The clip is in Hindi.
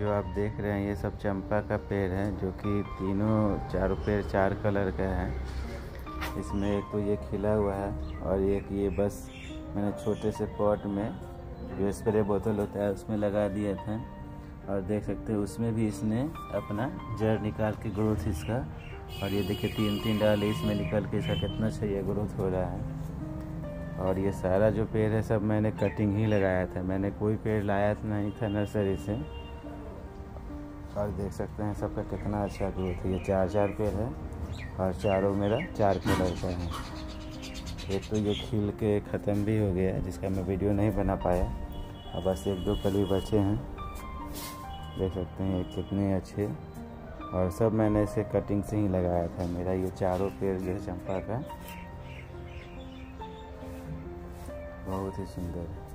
देख रहे हैं, ये सब चंपा का पेड़ है, जो कि तीनों चारों पेड़ चार कलर का है। इसमें एक तो ये खिला हुआ है और एक ये बस। मैंने छोटे से पॉट में जो स्प्रे बोतल होता है, उसमें लगा दिए थे। और देख सकते हैं, उसमें भी इसने अपना जड़ निकाल के ग्रोथ इसका। और ये देखिए तीन तीन डाल इसमें निकल के इसका कितना चाहिए ग्रोथ हो रहा है। और ये सारा जो पेड़ है, सब मैंने कटिंग ही लगाया था। मैंने कोई पेड़ लाया था नहीं था नर्सरी से। और देख सकते हैं सबका कितना अच्छा ग्रोथ है। ये चार चार पेड़ है और चारों मेरा चार कलर का है। एक तो ये खिल के ख़त्म भी हो गया जिसका मैं वीडियो नहीं बना पाया। और बस एक दो कली बचे हैं। देख सकते हैं ये कितने अच्छे। और सब मैंने इसे कटिंग से ही लगाया था। मेरा ये चारों पेड़ जो है, चंपा का, बहुत ही सुंदर है।